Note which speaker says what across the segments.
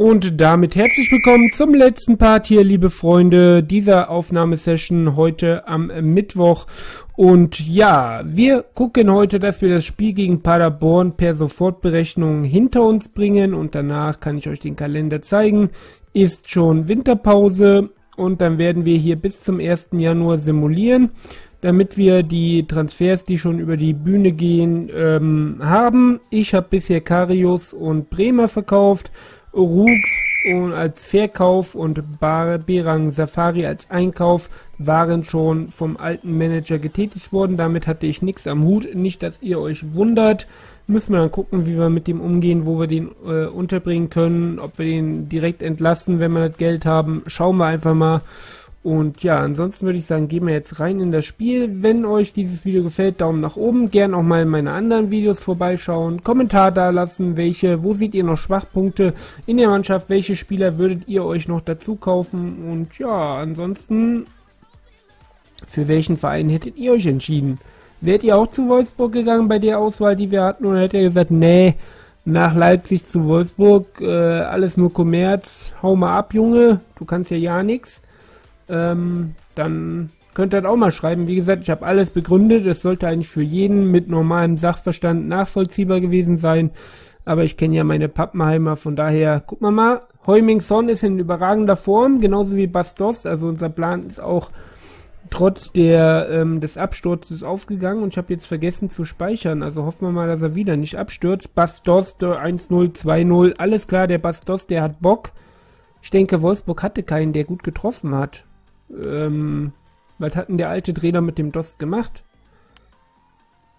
Speaker 1: Und damit herzlich willkommen zum letzten Part hier, liebe Freunde, dieser Aufnahmesession heute am Mittwoch. Und ja, wir gucken heute, dass wir das Spiel gegen Paderborn per Sofortberechnung hinter uns bringen und danach kann ich euch den Kalender zeigen. Ist schon Winterpause und dann werden wir hier bis zum 1. Januar simulieren, damit wir die Transfers, die schon über die Bühne gehen, ähm, haben. Ich habe bisher Karius und Bremer verkauft. Rux als Verkauf und Berang Safari als Einkauf waren schon vom alten Manager getätigt worden. Damit hatte ich nichts am Hut. Nicht, dass ihr euch wundert. Müssen wir dann gucken, wie wir mit dem umgehen, wo wir den äh, unterbringen können, ob wir den direkt entlassen, wenn wir das Geld haben. Schauen wir einfach mal. Und ja, ansonsten würde ich sagen, gehen wir jetzt rein in das Spiel. Wenn euch dieses Video gefällt, Daumen nach oben. Gern auch mal in meine anderen Videos vorbeischauen. Kommentar da lassen, welche, wo seht ihr noch Schwachpunkte in der Mannschaft? Welche Spieler würdet ihr euch noch dazu kaufen? Und ja, ansonsten, für welchen Verein hättet ihr euch entschieden? Wärt ihr auch zu Wolfsburg gegangen bei der Auswahl, die wir hatten? Oder hättet ihr gesagt, nee, nach Leipzig zu Wolfsburg, äh, alles nur Kommerz, hau mal ab, Junge, du kannst ja ja nichts ähm, dann könnt ihr das auch mal schreiben. Wie gesagt, ich habe alles begründet. Es sollte eigentlich für jeden mit normalem Sachverstand nachvollziehbar gewesen sein. Aber ich kenne ja meine Pappenheimer, von daher gucken wir mal. Heuming Son ist in überragender Form, genauso wie Bastos. Also unser Plan ist auch trotz der, ähm, des Absturzes aufgegangen und ich habe jetzt vergessen zu speichern. Also hoffen wir mal, dass er wieder nicht abstürzt. Bastos 1-0, 2-0. Alles klar, der Bastos, der hat Bock. Ich denke, Wolfsburg hatte keinen, der gut getroffen hat. Ähm, was hat denn der alte Trainer mit dem Dost gemacht?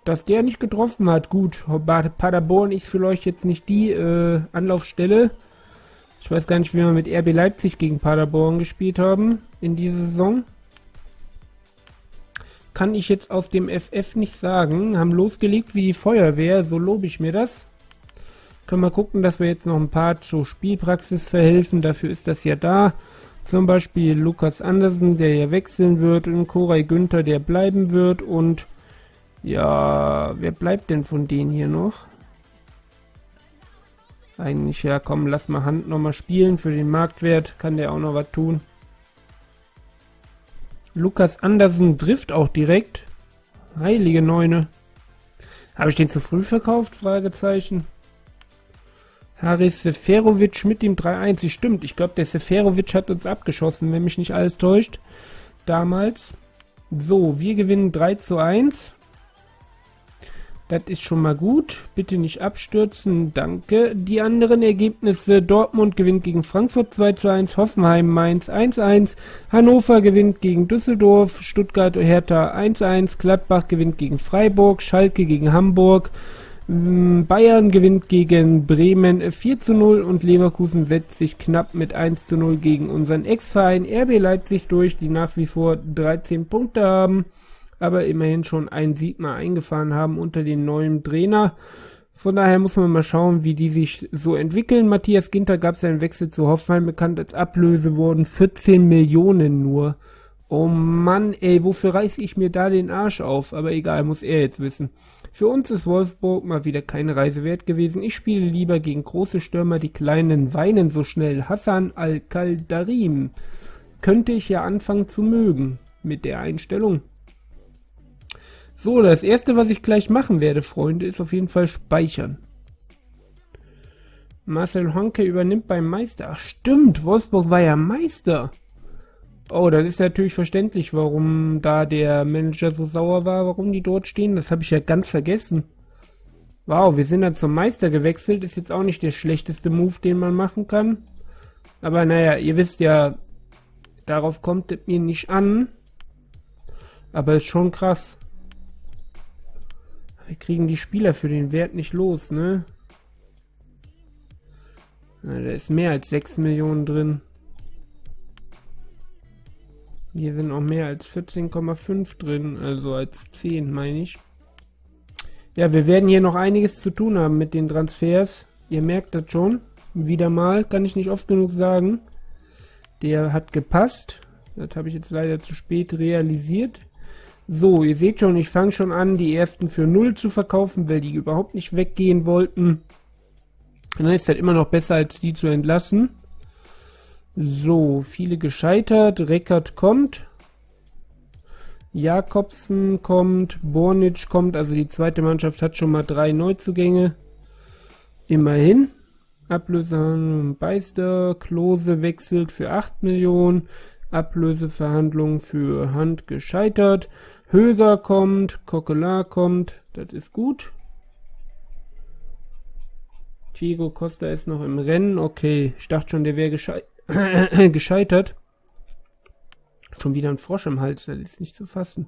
Speaker 1: Dass der nicht getroffen hat, gut. Paderborn ist vielleicht jetzt nicht die äh, Anlaufstelle. Ich weiß gar nicht, wie wir mit RB Leipzig gegen Paderborn gespielt haben in dieser Saison. Kann ich jetzt auf dem FF nicht sagen. Haben losgelegt wie die Feuerwehr, so lobe ich mir das. Können wir gucken, dass wir jetzt noch ein paar zur Spielpraxis verhelfen. Dafür ist das ja da. Zum Beispiel Lukas Andersen, der ja wechseln wird, und Koray Günther, der bleiben wird. Und ja, wer bleibt denn von denen hier noch? Eigentlich, ja, komm, lass mal Hand nochmal spielen für den Marktwert. Kann der auch noch was tun. Lukas Andersen trifft auch direkt. Heilige Neune. Habe ich den zu früh verkauft? Fragezeichen. Haris Seferovic mit dem 3-1. Stimmt, ich glaube, der Seferovic hat uns abgeschossen, wenn mich nicht alles täuscht. Damals. So, wir gewinnen 3 zu 1. Das ist schon mal gut. Bitte nicht abstürzen. Danke. Die anderen Ergebnisse. Dortmund gewinnt gegen Frankfurt 2 zu 1. Hoffenheim Mainz 1-1. Hannover gewinnt gegen Düsseldorf. Stuttgart Hertha 1-1. Gladbach gewinnt gegen Freiburg. Schalke gegen Hamburg. Bayern gewinnt gegen Bremen 4 zu 0 und Leverkusen setzt sich knapp mit 1 zu 0 gegen unseren Ex-Verein RB Leipzig durch, die nach wie vor 13 Punkte haben, aber immerhin schon einen Sieg mal eingefahren haben unter dem neuen Trainer. Von daher muss man mal schauen, wie die sich so entwickeln. Matthias Ginter gab seinen Wechsel zu Hoffenheim bekannt als Ablöse wurden 14 Millionen nur. Oh Mann, ey, wofür reiß ich mir da den Arsch auf? Aber egal, muss er jetzt wissen. Für uns ist Wolfsburg mal wieder keine Reise wert gewesen. Ich spiele lieber gegen große Stürmer, die kleinen weinen so schnell. Hassan Al-Kaldarim. Könnte ich ja anfangen zu mögen mit der Einstellung. So, das erste, was ich gleich machen werde, Freunde, ist auf jeden Fall speichern. Marcel Honke übernimmt beim Meister. Ach stimmt, Wolfsburg war ja Meister. Oh, dann ist natürlich verständlich, warum da der Manager so sauer war, warum die dort stehen. Das habe ich ja ganz vergessen. Wow, wir sind dann zum Meister gewechselt. Ist jetzt auch nicht der schlechteste Move, den man machen kann. Aber naja, ihr wisst ja, darauf kommt es mir nicht an. Aber ist schon krass. Wir kriegen die Spieler für den Wert nicht los, ne? Na, da ist mehr als 6 Millionen drin. Hier sind auch mehr als 14,5 drin, also als 10 meine ich. Ja, wir werden hier noch einiges zu tun haben mit den Transfers. Ihr merkt das schon. Wieder mal, kann ich nicht oft genug sagen. Der hat gepasst. Das habe ich jetzt leider zu spät realisiert. So, ihr seht schon, ich fange schon an, die ersten für 0 zu verkaufen, weil die überhaupt nicht weggehen wollten. Dann ist das immer noch besser, als die zu entlassen. So, viele gescheitert. Reckert kommt. Jakobsen kommt. Bornitsch kommt. Also die zweite Mannschaft hat schon mal drei Neuzugänge. Immerhin. Ablösehandlung Beister. Klose wechselt für 8 Millionen. Ablöseverhandlung für Hand gescheitert. Höger kommt. Coquelin kommt. Das ist gut. Diego Costa ist noch im Rennen. Okay, ich dachte schon, der wäre geschei gescheitert. Schon wieder ein Frosch im Hals, das ist nicht zu fassen.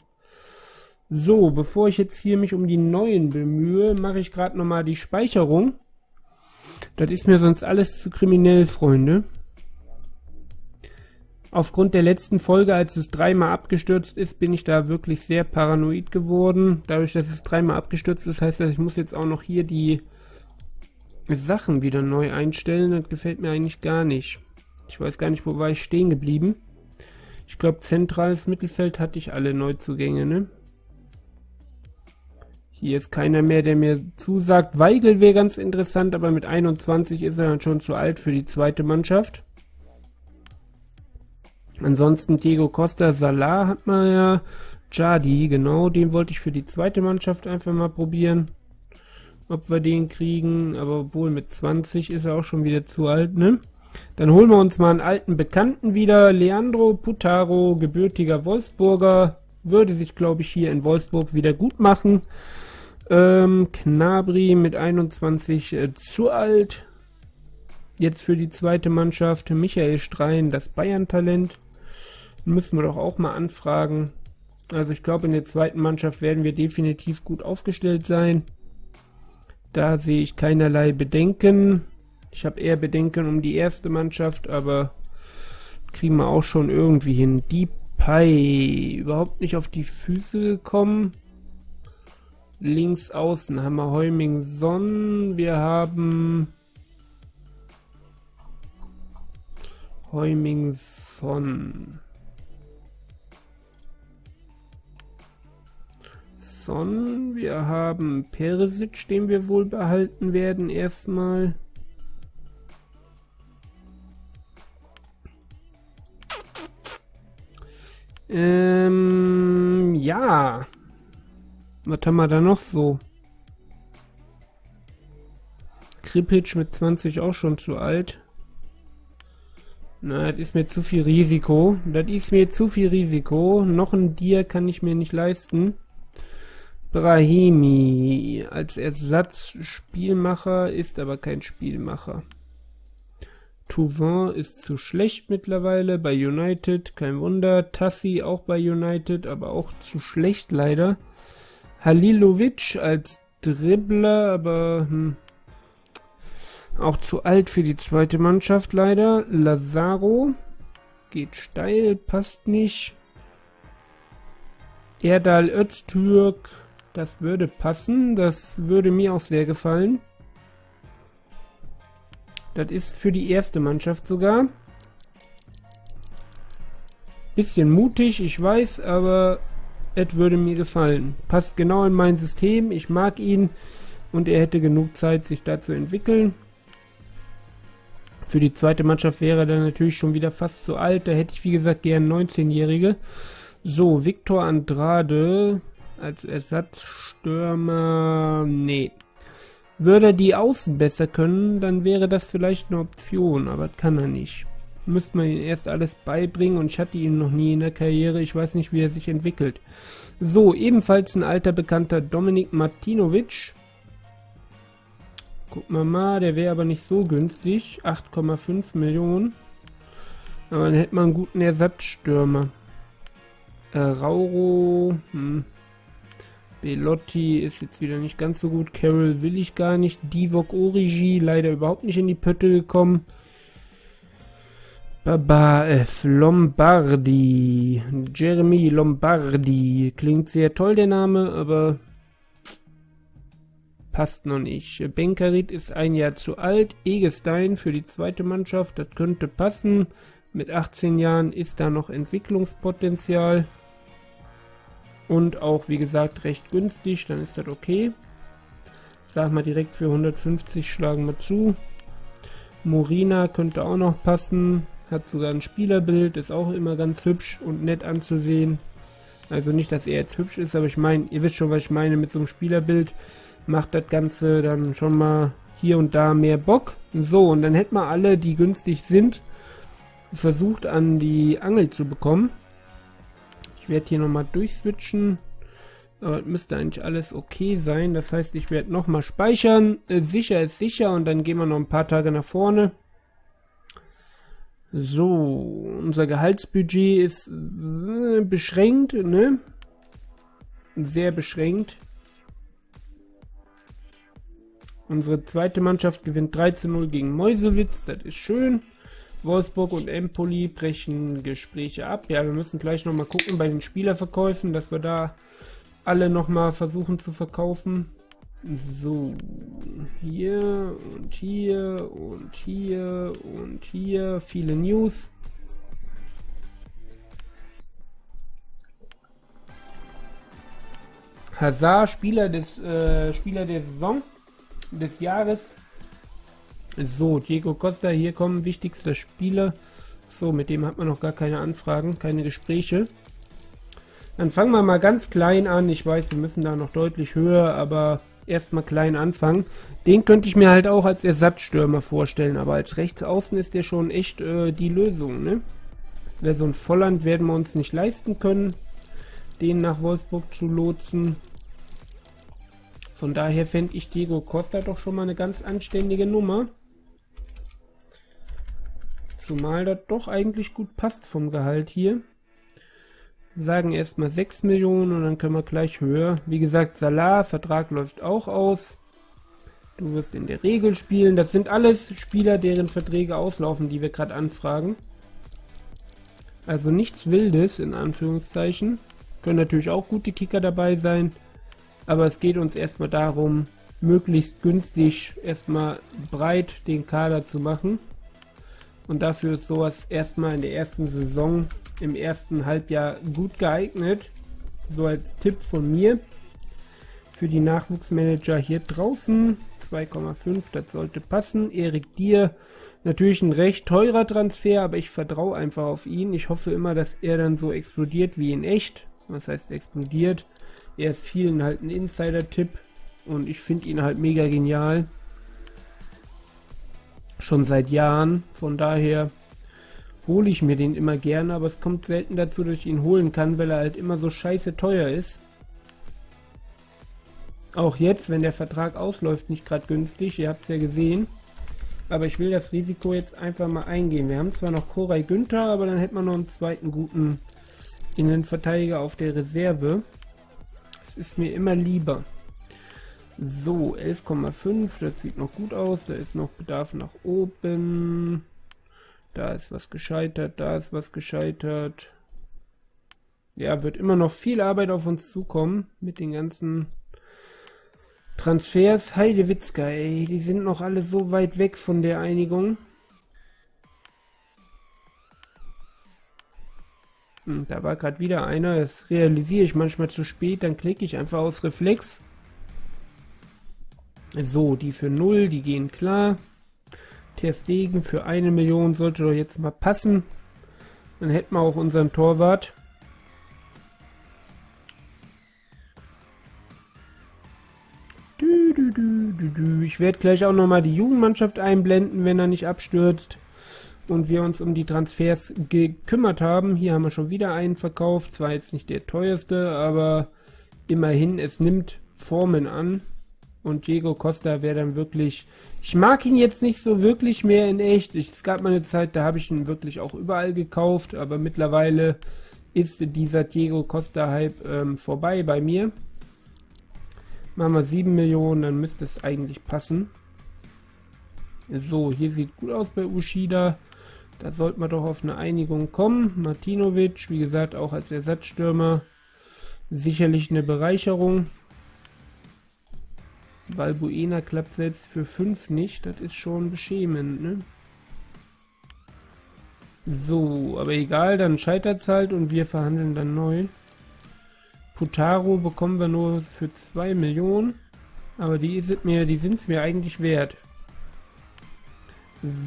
Speaker 1: So, bevor ich jetzt hier mich um die neuen bemühe, mache ich gerade nochmal die Speicherung. Das ist mir sonst alles zu kriminell, Freunde. Aufgrund der letzten Folge, als es dreimal abgestürzt ist, bin ich da wirklich sehr paranoid geworden. Dadurch, dass es dreimal abgestürzt ist, heißt das, ich muss jetzt auch noch hier die Sachen wieder neu einstellen. Das gefällt mir eigentlich gar nicht. Ich weiß gar nicht, wo war ich stehen geblieben. Ich glaube, zentrales Mittelfeld hatte ich alle Neuzugänge, ne? Hier ist keiner mehr, der mir zusagt. Weigel wäre ganz interessant, aber mit 21 ist er dann schon zu alt für die zweite Mannschaft. Ansonsten Diego Costa, Salah hat man ja. Jadi, genau, den wollte ich für die zweite Mannschaft einfach mal probieren ob wir den kriegen. Aber obwohl mit 20 ist er auch schon wieder zu alt, ne? Dann holen wir uns mal einen alten Bekannten wieder. Leandro Putaro, gebürtiger Wolfsburger. Würde sich, glaube ich, hier in Wolfsburg wieder gut machen. Ähm, Knabri mit 21 äh, zu alt. Jetzt für die zweite Mannschaft. Michael Strein, das Bayern-Talent. Müssen wir doch auch mal anfragen. Also ich glaube, in der zweiten Mannschaft werden wir definitiv gut aufgestellt sein. Da sehe ich keinerlei Bedenken. Ich habe eher Bedenken um die erste Mannschaft, aber kriegen wir auch schon irgendwie hin. Die Pai überhaupt nicht auf die Füße gekommen. Links außen haben wir Heuming Son. Wir haben Heuming Son. Son. Wir haben Peresic, den wir wohl behalten werden erstmal. Ähm, ja. Was haben wir da noch so? Kripic mit 20 auch schon zu alt. Na, das ist mir zu viel Risiko. Das ist mir zu viel Risiko. Noch ein Dir kann ich mir nicht leisten. Brahimi als Ersatzspielmacher ist aber kein Spielmacher. Touvent ist zu schlecht mittlerweile bei United, kein Wunder. Tassi auch bei United, aber auch zu schlecht leider. Halilovic als Dribbler, aber hm, auch zu alt für die zweite Mannschaft leider. Lazaro geht steil, passt nicht. Erdal Öztürk das würde passen. Das würde mir auch sehr gefallen. Das ist für die erste Mannschaft sogar. Bisschen mutig, ich weiß, aber es würde mir gefallen. Passt genau in mein System. Ich mag ihn und er hätte genug Zeit, sich da zu entwickeln. Für die zweite Mannschaft wäre er natürlich schon wieder fast zu alt. Da hätte ich, wie gesagt, gern 19-Jährige. So, Victor Andrade als Ersatzstürmer, nee. Würde die Außen besser können, dann wäre das vielleicht eine Option, aber das kann er nicht. Müsste man ihm erst alles beibringen und ich hatte ihn noch nie in der Karriere. Ich weiß nicht, wie er sich entwickelt. So, ebenfalls ein alter Bekannter Dominik Martinovic. Gucken wir mal, der wäre aber nicht so günstig. 8,5 Millionen. Aber dann hätte man einen guten Ersatzstürmer. Äh, Rauro, hm, Belotti ist jetzt wieder nicht ganz so gut. Carol will ich gar nicht. Divok Origi leider überhaupt nicht in die Pötte gekommen. Babaef Lombardi. Jeremy Lombardi. Klingt sehr toll der Name, aber passt noch nicht. Benkarit ist ein Jahr zu alt. Egestein für die zweite Mannschaft. Das könnte passen. Mit 18 Jahren ist da noch Entwicklungspotenzial und auch wie gesagt recht günstig, dann ist das okay. Sag mal direkt für 150 schlagen wir zu. Morina könnte auch noch passen. Hat sogar ein Spielerbild, ist auch immer ganz hübsch und nett anzusehen. Also nicht, dass er jetzt hübsch ist, aber ich meine, ihr wisst schon, was ich meine mit so einem Spielerbild. Macht das Ganze dann schon mal hier und da mehr Bock. So, und dann hätten wir alle, die günstig sind, versucht an die Angel zu bekommen. Ich werde hier nochmal durchswitchen. Aber müsste eigentlich alles okay sein. Das heißt, ich werde nochmal speichern. Äh, sicher ist sicher und dann gehen wir noch ein paar Tage nach vorne. So, unser Gehaltsbudget ist äh, beschränkt, ne? Sehr beschränkt. Unsere zweite Mannschaft gewinnt 13-0 gegen Meusewitz, das ist schön. Wolfsburg und Empoli brechen Gespräche ab. Ja, wir müssen gleich nochmal gucken bei den Spielerverkäufen, dass wir da alle nochmal versuchen zu verkaufen. So, hier und hier und hier und hier viele News. Hazard, Spieler des äh, Spieler der Saison des Jahres. So, Diego Costa, hier kommen wichtigster Spieler. So, mit dem hat man noch gar keine Anfragen, keine Gespräche. Dann fangen wir mal ganz klein an. Ich weiß, wir müssen da noch deutlich höher, aber erstmal klein anfangen. Den könnte ich mir halt auch als Ersatzstürmer vorstellen, aber als Rechtsaußen ist der schon echt äh, die Lösung, ne? Wer so ein Volland werden wir uns nicht leisten können, den nach Wolfsburg zu lotsen. Von daher fände ich Diego Costa doch schon mal eine ganz anständige Nummer. Zumal das doch eigentlich gut passt vom Gehalt hier. Sagen erstmal 6 Millionen und dann können wir gleich höher. Wie gesagt, Salah, Vertrag läuft auch aus. Du wirst in der Regel spielen. Das sind alles Spieler, deren Verträge auslaufen, die wir gerade anfragen. Also nichts Wildes, in Anführungszeichen. Können natürlich auch gute Kicker dabei sein. Aber es geht uns erstmal darum, möglichst günstig erstmal breit den Kader zu machen. Und dafür ist sowas erstmal in der ersten Saison, im ersten Halbjahr gut geeignet. So als Tipp von mir für die Nachwuchsmanager hier draußen. 2,5, das sollte passen. Erik Dier, natürlich ein recht teurer Transfer, aber ich vertraue einfach auf ihn. Ich hoffe immer, dass er dann so explodiert wie in echt. Was heißt explodiert? Er ist vielen halt ein Insider-Tipp und ich finde ihn halt mega genial. Schon seit Jahren, von daher hole ich mir den immer gerne, aber es kommt selten dazu, dass ich ihn holen kann, weil er halt immer so scheiße teuer ist. Auch jetzt, wenn der Vertrag ausläuft, nicht gerade günstig, ihr habt es ja gesehen. Aber ich will das Risiko jetzt einfach mal eingehen. Wir haben zwar noch Koray Günther, aber dann hätten wir noch einen zweiten guten Innenverteidiger auf der Reserve. Das ist mir immer lieber. So, 11,5, das sieht noch gut aus. Da ist noch Bedarf nach oben. Da ist was gescheitert, da ist was gescheitert. Ja, wird immer noch viel Arbeit auf uns zukommen mit den ganzen Transfers. Heidewitzka, ey, die sind noch alle so weit weg von der Einigung. Hm, da war gerade wieder einer, das realisiere ich manchmal zu spät, dann klicke ich einfach aus Reflex. So, die für 0, die gehen klar. Ter für eine Million sollte doch jetzt mal passen. Dann hätten wir auch unseren Torwart. Ich werde gleich auch nochmal die Jugendmannschaft einblenden, wenn er nicht abstürzt und wir uns um die Transfers gekümmert haben. Hier haben wir schon wieder einen verkauft. Zwar jetzt nicht der teuerste, aber immerhin, es nimmt Formen an. Und Diego Costa wäre dann wirklich. Ich mag ihn jetzt nicht so wirklich mehr in echt. Ich, es gab mal eine Zeit, da habe ich ihn wirklich auch überall gekauft, aber mittlerweile ist dieser Diego Costa-Hype ähm, vorbei bei mir. Machen wir 7 Millionen, dann müsste es eigentlich passen. So, hier sieht gut aus bei Ushida. Da sollte man doch auf eine Einigung kommen. Martinovic, wie gesagt, auch als Ersatzstürmer sicherlich eine Bereicherung. Valbuena klappt selbst für 5 nicht. Das ist schon beschämend, ne? So, aber egal, dann scheitert es halt und wir verhandeln dann neu. Putaro bekommen wir nur für 2 Millionen. Aber die sind mir, die sind es mir eigentlich wert.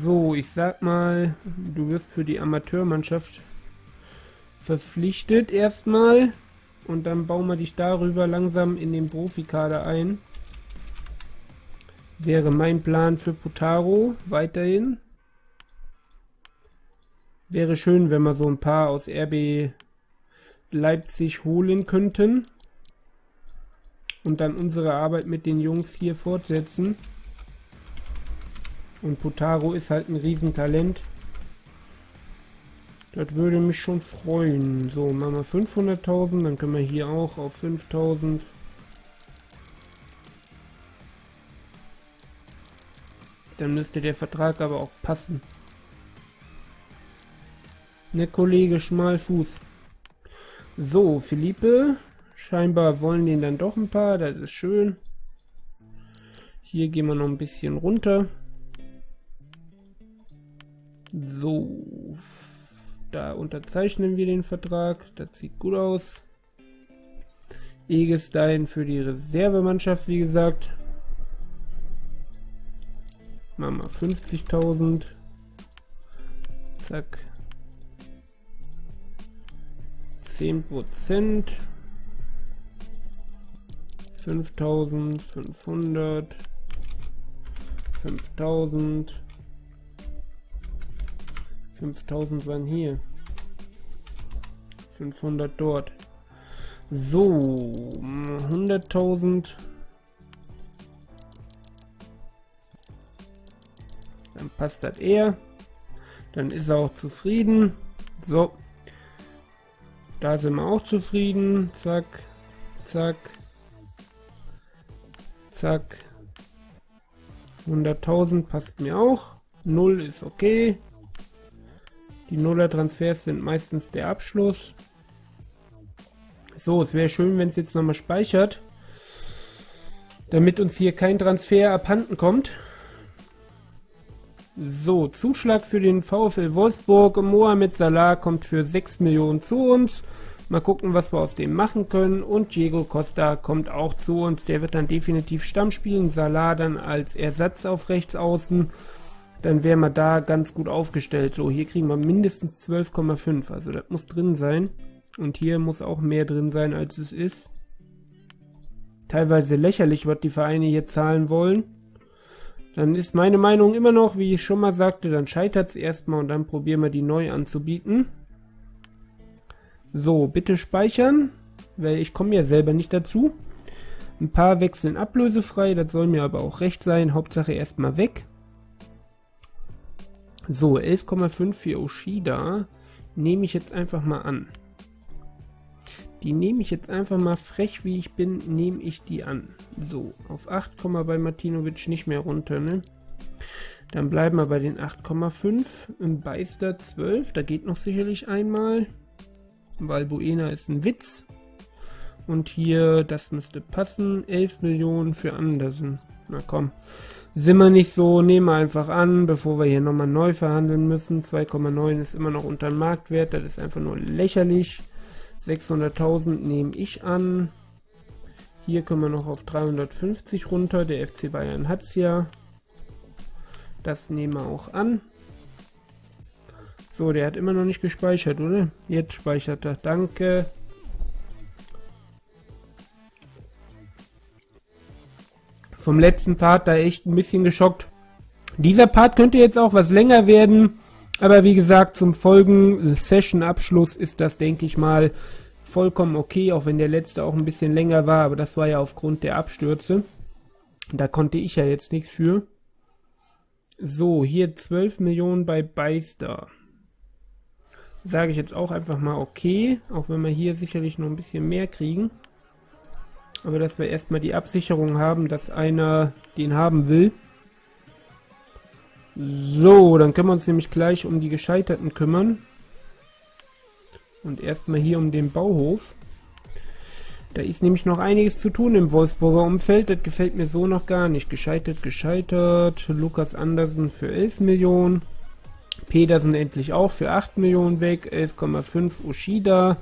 Speaker 1: So, ich sag mal, du wirst für die Amateurmannschaft verpflichtet erstmal. Und dann bauen wir dich darüber langsam in den Profikader ein. Wäre mein Plan für Putaro weiterhin. Wäre schön, wenn wir so ein paar aus RB Leipzig holen könnten. Und dann unsere Arbeit mit den Jungs hier fortsetzen. Und Putaro ist halt ein Riesentalent. Das würde mich schon freuen. So, machen wir 500.000, dann können wir hier auch auf 5.000. Dann müsste der Vertrag aber auch passen. Ne, Kollege Schmalfuß. So, Philippe. Scheinbar wollen den dann doch ein paar, das ist schön. Hier gehen wir noch ein bisschen runter. So, da unterzeichnen wir den Vertrag. Das sieht gut aus. Egestein für die Reservemannschaft, wie gesagt. Machen wir 50.000. Zack. 10%. 5.500. 5.000. 5000 waren hier. 500 dort. So, 100.000. Dann passt das eher. Dann ist er auch zufrieden. So. Da sind wir auch zufrieden. Zack. Zack. Zack. 100.000 passt mir auch. 0 ist okay. Die Nuller-Transfers sind meistens der Abschluss. So, es wäre schön, wenn es jetzt nochmal speichert. Damit uns hier kein Transfer abhanden kommt. So, Zuschlag für den VfL Wolfsburg. Mohamed Salah kommt für 6 Millionen zu uns. Mal gucken, was wir aus dem machen können. Und Diego Costa kommt auch zu uns. Der wird dann definitiv Stamm spielen. Salah dann als Ersatz auf rechts außen dann wären wir da ganz gut aufgestellt. So, hier kriegen wir mindestens 12,5. Also das muss drin sein. Und hier muss auch mehr drin sein, als es ist. Teilweise lächerlich, was die Vereine hier zahlen wollen. Dann ist meine Meinung immer noch, wie ich schon mal sagte, dann scheitert es erstmal und dann probieren wir die neu anzubieten. So, bitte speichern, weil ich komme ja selber nicht dazu. Ein paar wechseln ablösefrei, das soll mir aber auch recht sein. Hauptsache erstmal weg. So, 11,5 für Oshida nehme ich jetzt einfach mal an. Die nehme ich jetzt einfach mal frech, wie ich bin, nehme ich die an. So, auf 8, bei Martinovic nicht mehr runter, ne? Dann bleiben wir bei den 8,5. Im Beister 12, da geht noch sicherlich einmal. Valbuena ist ein Witz. Und hier, das müsste passen, 11 Millionen für Andersen. Na komm, sind wir nicht so, nehmen wir einfach an, bevor wir hier nochmal neu verhandeln müssen. 2,9 ist immer noch unter dem Marktwert, das ist einfach nur lächerlich. 600.000 nehme ich an. Hier können wir noch auf 350 runter, der FC Bayern hat es ja. Das nehmen wir auch an. So, der hat immer noch nicht gespeichert, oder? Jetzt speichert er, danke. vom letzten Part da echt ein bisschen geschockt. Dieser Part könnte jetzt auch was länger werden, aber wie gesagt, zum Folgen-Session-Abschluss ist das, denke ich mal, vollkommen okay, auch wenn der letzte auch ein bisschen länger war, aber das war ja aufgrund der Abstürze. Da konnte ich ja jetzt nichts für. So, hier 12 Millionen bei Beister. Sage ich jetzt auch einfach mal okay, auch wenn wir hier sicherlich noch ein bisschen mehr kriegen. Aber dass wir erstmal die Absicherung haben, dass einer den haben will. So, dann können wir uns nämlich gleich um die Gescheiterten kümmern. Und erstmal hier um den Bauhof. Da ist nämlich noch einiges zu tun im Wolfsburger Umfeld. Das gefällt mir so noch gar nicht. Gescheitert, gescheitert. Lukas Andersen für 11 Millionen. Pedersen endlich auch für 8 Millionen weg. 11,5 Ushida.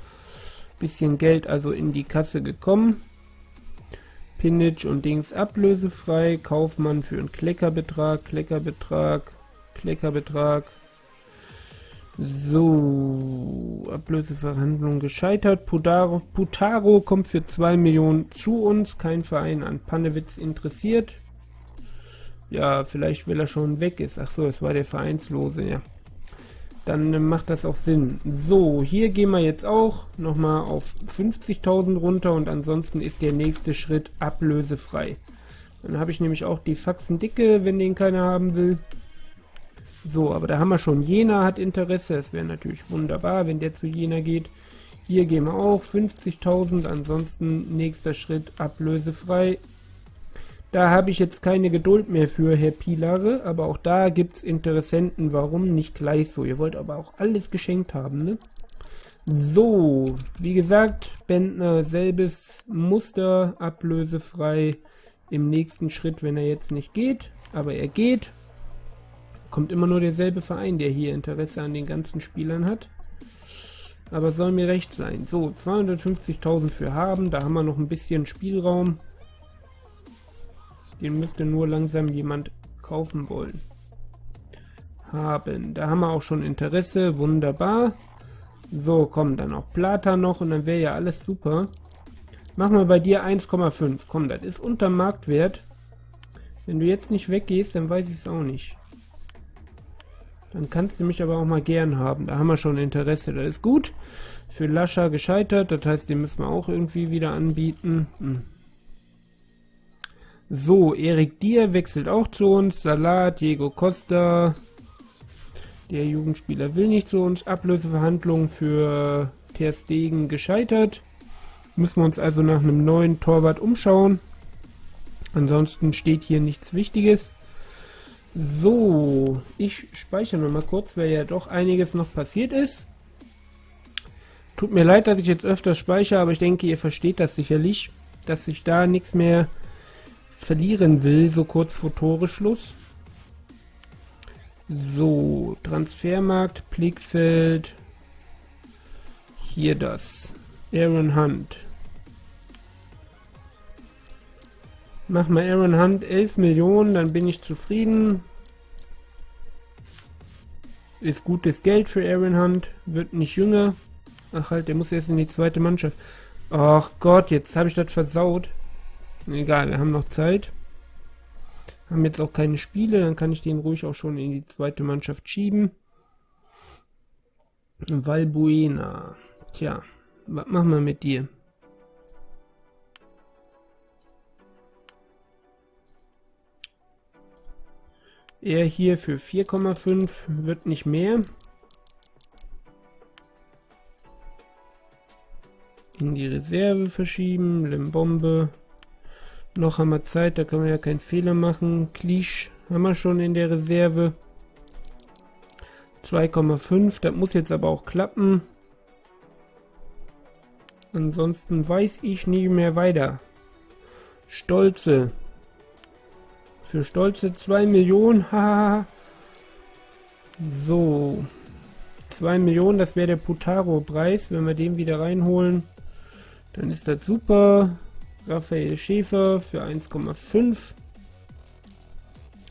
Speaker 1: Bisschen Geld also in die Kasse gekommen. Pinage und Dings ablösefrei. Kaufmann für einen Kleckerbetrag, Kleckerbetrag. Kleckerbetrag. So, Ablöseverhandlung gescheitert. Putaro, Putaro kommt für 2 Millionen zu uns. Kein Verein an Pannewitz interessiert. Ja, vielleicht will er schon weg ist. Ach so, es war der Vereinslose, ja. Dann macht das auch Sinn. So, hier gehen wir jetzt auch nochmal auf 50.000 runter und ansonsten ist der nächste Schritt ablösefrei. Dann habe ich nämlich auch die Faxen dicke, wenn den keiner haben will. So, aber da haben wir schon, Jena hat Interesse. Es wäre natürlich wunderbar, wenn der zu Jena geht. Hier gehen wir auch 50.000, ansonsten nächster Schritt ablösefrei. Da habe ich jetzt keine Geduld mehr für, Herr Pilare, aber auch da gibt es Interessenten. Warum nicht gleich so? Ihr wollt aber auch alles geschenkt haben, ne? So, wie gesagt, Bentner selbes Muster, ablösefrei im nächsten Schritt, wenn er jetzt nicht geht. Aber er geht Kommt immer nur derselbe Verein, der hier Interesse an den ganzen Spielern hat. Aber soll mir recht sein. So, 250.000 für haben. Da haben wir noch ein bisschen Spielraum. Den müsste nur langsam jemand kaufen wollen. Haben. Da haben wir auch schon Interesse. Wunderbar. So, komm, dann auch Plata noch und dann wäre ja alles super. Machen wir bei dir 1,5. Komm, das ist unter Marktwert. Wenn du jetzt nicht weggehst, dann weiß ich es auch nicht. Dann kannst du mich aber auch mal gern haben. Da haben wir schon Interesse. Das ist gut. Für Lascher gescheitert. Das heißt, den müssen wir auch irgendwie wieder anbieten. Hm. So, Erik Dier wechselt auch zu uns. Salat, Diego Costa. Der Jugendspieler will nicht zu uns. Ablöseverhandlungen für Ter Stegen gescheitert. Müssen wir uns also nach einem neuen Torwart umschauen. Ansonsten steht hier nichts Wichtiges. So, ich speichere noch mal kurz, weil ja doch einiges noch passiert ist. Tut mir leid, dass ich jetzt öfters speichere, aber ich denke, ihr versteht das sicherlich, dass ich da nichts mehr verlieren will, so kurz vor Toreschluss. So, Transfermarkt, Blickfeld. Hier das. Aaron Hunt. Mach mal Aaron Hunt 11 Millionen, dann bin ich zufrieden. Ist gutes Geld für Aaron Hunt, wird nicht jünger. Ach halt, der muss jetzt in die zweite Mannschaft. Ach Gott, jetzt habe ich das versaut. Egal, wir haben noch Zeit. Haben jetzt auch keine Spiele, dann kann ich den ruhig auch schon in die zweite Mannschaft schieben. Valbuena. Tja, was machen wir mit dir? Er hier für 4,5 wird nicht mehr. In die Reserve verschieben. Limbombe. Noch haben wir Zeit, da können wir ja keinen Fehler machen. Klisch haben wir schon in der Reserve. 2,5, das muss jetzt aber auch klappen. Ansonsten weiß ich nie mehr weiter. Stolze. Für stolze 2 Millionen. Haha. so. 2 Millionen, das wäre der Putaro-Preis. Wenn wir den wieder reinholen, dann ist das super. Raphael Schäfer für 1,5.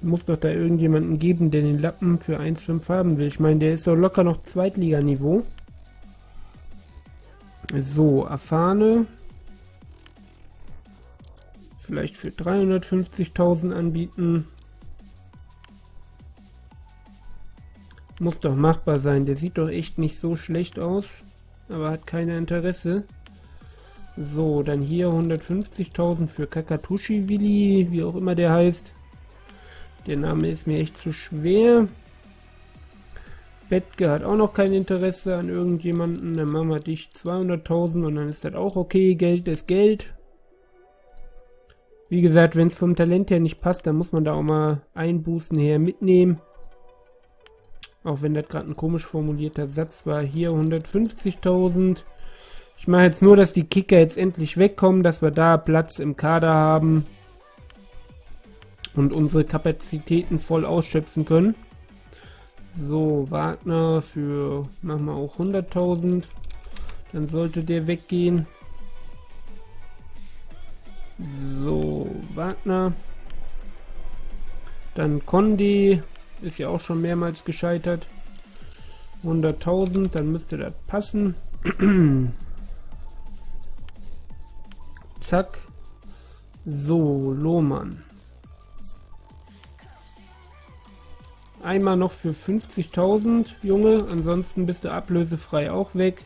Speaker 1: Muss doch da irgendjemanden geben, der den Lappen für 1,5 haben will. Ich meine, der ist doch locker noch Zweitliganiveau. So, Afane vielleicht für 350.000 anbieten. Muss doch machbar sein. Der sieht doch echt nicht so schlecht aus, aber hat keine Interesse. So, dann hier 150.000 für Kakatushi Willi, wie auch immer der heißt. Der Name ist mir echt zu schwer. Bettke hat auch noch kein Interesse an irgendjemanden. Dann machen wir dich 200.000 und dann ist das auch okay. Geld ist Geld. Wie gesagt, wenn es vom Talent her nicht passt, dann muss man da auch mal Einbußen her mitnehmen. Auch wenn das gerade ein komisch formulierter Satz war. Hier 150.000. Ich mache jetzt nur, dass die Kicker jetzt endlich wegkommen, dass wir da Platz im Kader haben und unsere Kapazitäten voll ausschöpfen können. So, Wagner für, machen wir auch 100.000. Dann sollte der weggehen. So, Wagner. Dann Condi Ist ja auch schon mehrmals gescheitert. 100.000, dann müsste das passen. Zack. So, Lohmann. Einmal noch für 50.000, Junge. Ansonsten bist du ablösefrei auch weg.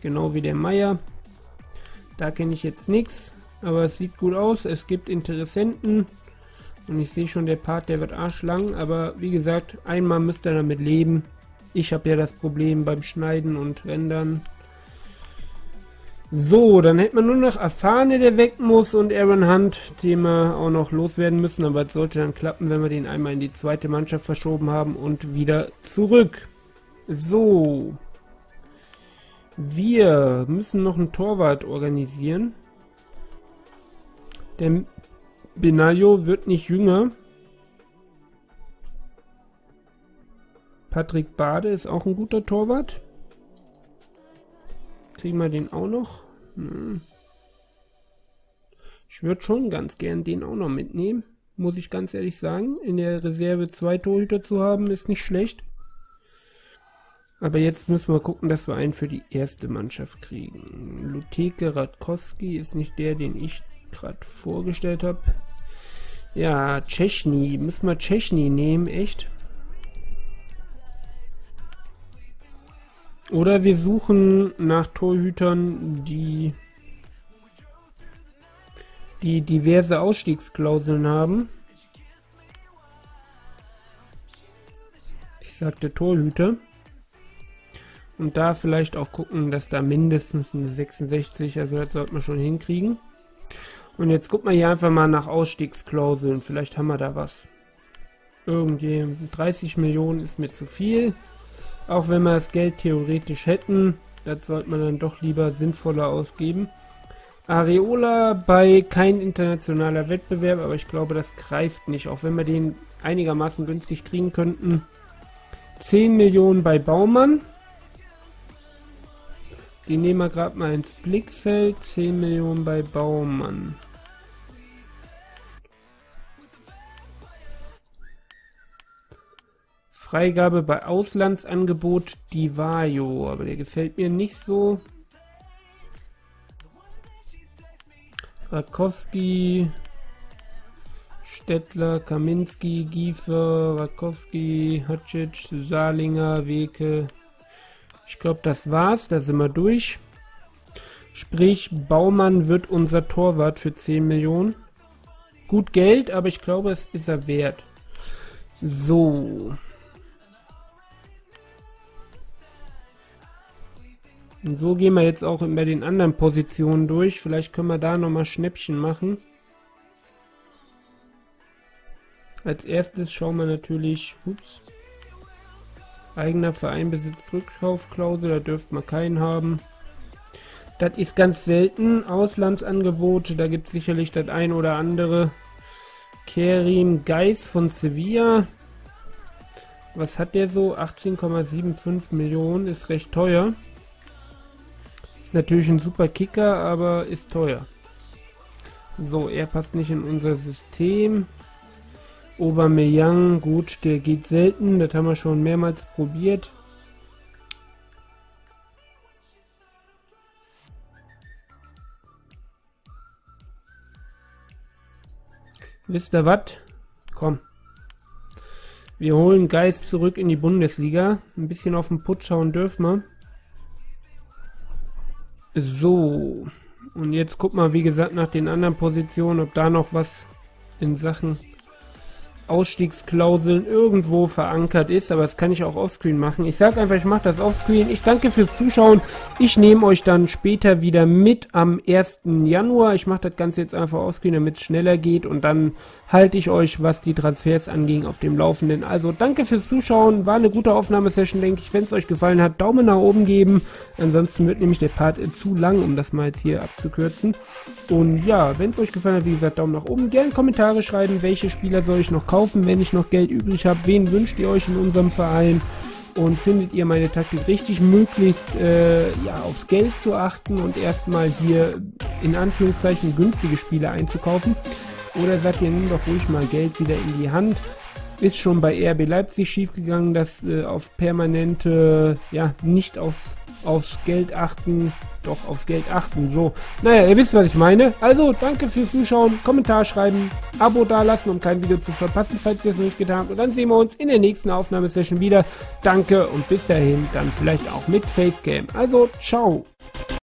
Speaker 1: Genau wie der Meier. Da kenne ich jetzt nichts. Aber es sieht gut aus. Es gibt Interessenten. Und ich sehe schon, der Part, der wird arschlang. Aber wie gesagt, einmal müsst ihr damit leben. Ich habe ja das Problem beim Schneiden und Rendern. So, dann hätten wir nur noch Erfahrene, der weg muss und Aaron Hunt, den wir auch noch loswerden müssen. Aber es sollte dann klappen, wenn wir den einmal in die zweite Mannschaft verschoben haben und wieder zurück. So. Wir müssen noch einen Torwart organisieren. Der Benayo wird nicht jünger. Patrick Bade ist auch ein guter Torwart. Kriegen wir den auch noch? Hm. Ich würde schon ganz gern den auch noch mitnehmen. Muss ich ganz ehrlich sagen. In der Reserve zwei Torhüter zu haben, ist nicht schlecht. Aber jetzt müssen wir gucken, dass wir einen für die erste Mannschaft kriegen. Luteke Radkowski ist nicht der, den ich gerade vorgestellt habe. Ja, Tschechny. Müssen wir Tschechny nehmen, echt? Oder wir suchen nach Torhütern, die die diverse Ausstiegsklauseln haben. Ich sagte Torhüter. Und da vielleicht auch gucken, dass da mindestens eine 66, also das sollte man schon hinkriegen. Und jetzt gucken wir hier einfach mal nach Ausstiegsklauseln. Vielleicht haben wir da was. Irgendwie 30 Millionen ist mir zu viel. Auch wenn wir das Geld theoretisch hätten, das sollte man dann doch lieber sinnvoller ausgeben. Areola bei kein internationaler Wettbewerb, aber ich glaube, das greift nicht, auch wenn wir den einigermaßen günstig kriegen könnten. 10 Millionen bei Baumann. Die nehmen wir gerade mal ins Blickfeld. 10 Millionen bei Baumann. Freigabe bei Auslandsangebot Divayo, aber der gefällt mir nicht so. Rakowski, Stettler, Kaminski, Giefer, Rakowski, Hacic, Salinger, Weke. Ich glaube, das war's. Da sind wir durch. Sprich, Baumann wird unser Torwart für 10 Millionen. Gut Geld, aber ich glaube, es ist er wert. So. Und so gehen wir jetzt auch bei den anderen Positionen durch. Vielleicht können wir da nochmal Schnäppchen machen. Als erstes schauen wir natürlich, ups, eigener Verein besitzt Rückkaufklausel, da dürfte man keinen haben. Das ist ganz selten, Auslandsangebote, da gibt es sicherlich das ein oder andere. Kerim Geis von Sevilla. Was hat der so? 18,75 Millionen, ist recht teuer natürlich ein super Kicker, aber ist teuer. So, er passt nicht in unser System. Aubameyang, gut, der geht selten. Das haben wir schon mehrmals probiert. Wisst ihr was? Komm. Wir holen Geist zurück in die Bundesliga. Ein bisschen auf den Putz schauen dürfen wir. So. Und jetzt guck mal, wie gesagt, nach den anderen Positionen, ob da noch was in Sachen Ausstiegsklauseln irgendwo verankert ist, aber das kann ich auch offscreen machen. Ich sage einfach, ich mache das offscreen. Ich danke fürs Zuschauen. Ich nehme euch dann später wieder mit am 1. Januar. Ich mache das Ganze jetzt einfach offscreen, damit es schneller geht und dann halte ich euch, was die Transfers anging, auf dem Laufenden. Also danke fürs Zuschauen. War eine gute Aufnahmesession, denke ich. Wenn es euch gefallen hat, Daumen nach oben geben. Ansonsten wird nämlich der Part zu lang, um das mal jetzt hier abzukürzen. Und ja, wenn es euch gefallen hat, wie gesagt, Daumen nach oben. Gerne Kommentare schreiben, welche Spieler soll ich noch kaufen, wenn ich noch Geld übrig habe. Wen wünscht ihr euch in unserem Verein? Und findet ihr meine Taktik richtig, möglichst äh, ja, aufs Geld zu achten und erstmal hier in Anführungszeichen günstige Spiele einzukaufen? Oder sagt ihr, nimm doch ruhig mal Geld wieder in die Hand ist schon bei RB Leipzig schiefgegangen, dass äh, auf permanente, ja, nicht auf, aufs Geld achten, doch aufs Geld achten. So, naja, ihr wisst, was ich meine. Also, danke fürs Zuschauen, Kommentar schreiben, Abo dalassen, um kein Video zu verpassen, falls ihr es nicht getan habt. Und dann sehen wir uns in der nächsten Aufnahmesession wieder. Danke und bis dahin dann vielleicht auch mit Facecam. Also, ciao.